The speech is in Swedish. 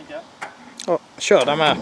tänker jag. Ja, kör där med.